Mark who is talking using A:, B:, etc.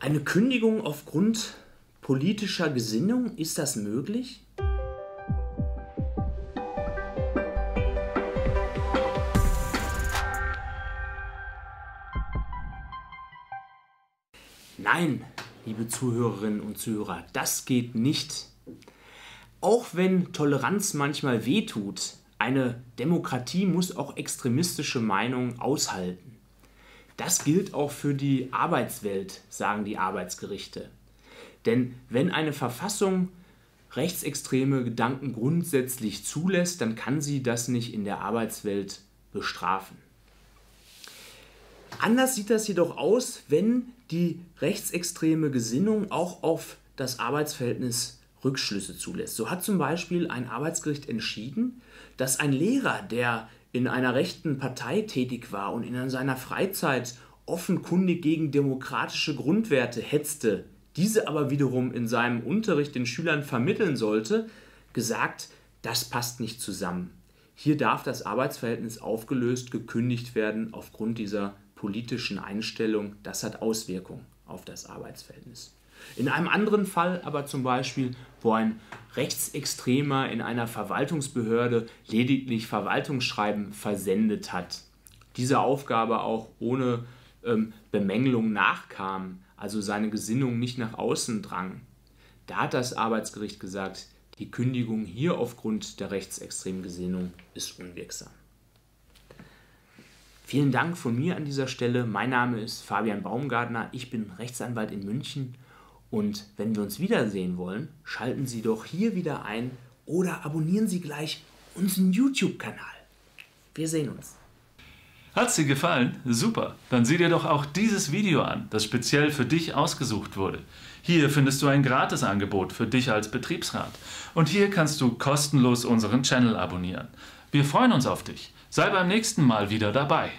A: Eine Kündigung aufgrund politischer Gesinnung, ist das möglich? Nein, liebe Zuhörerinnen und Zuhörer, das geht nicht. Auch wenn Toleranz manchmal wehtut, eine Demokratie muss auch extremistische Meinungen aushalten. Das gilt auch für die Arbeitswelt, sagen die Arbeitsgerichte. Denn wenn eine Verfassung rechtsextreme Gedanken grundsätzlich zulässt, dann kann sie das nicht in der Arbeitswelt bestrafen. Anders sieht das jedoch aus, wenn die rechtsextreme Gesinnung auch auf das Arbeitsverhältnis Rückschlüsse zulässt. So hat zum Beispiel ein Arbeitsgericht entschieden, dass ein Lehrer, der in einer rechten Partei tätig war und in seiner Freizeit offenkundig gegen demokratische Grundwerte hetzte, diese aber wiederum in seinem Unterricht den Schülern vermitteln sollte, gesagt, das passt nicht zusammen. Hier darf das Arbeitsverhältnis aufgelöst, gekündigt werden aufgrund dieser politischen Einstellung. Das hat Auswirkungen auf das Arbeitsverhältnis. In einem anderen Fall aber zum Beispiel, wo ein Rechtsextremer in einer Verwaltungsbehörde lediglich Verwaltungsschreiben versendet hat, diese Aufgabe auch ohne ähm, Bemängelung nachkam, also seine Gesinnung nicht nach außen drang, da hat das Arbeitsgericht gesagt, die Kündigung hier aufgrund der rechtsextremen Gesinnung ist unwirksam. Vielen Dank von mir an dieser Stelle. Mein Name ist Fabian Baumgartner. Ich bin Rechtsanwalt in München und wenn wir uns wiedersehen wollen, schalten Sie doch hier wieder ein oder abonnieren Sie gleich unseren YouTube-Kanal. Wir sehen uns.
B: Hat's dir gefallen? Super. Dann sieh dir doch auch dieses Video an, das speziell für dich ausgesucht wurde. Hier findest du ein Gratisangebot für dich als Betriebsrat. Und hier kannst du kostenlos unseren Channel abonnieren. Wir freuen uns auf dich. Sei beim nächsten Mal wieder dabei.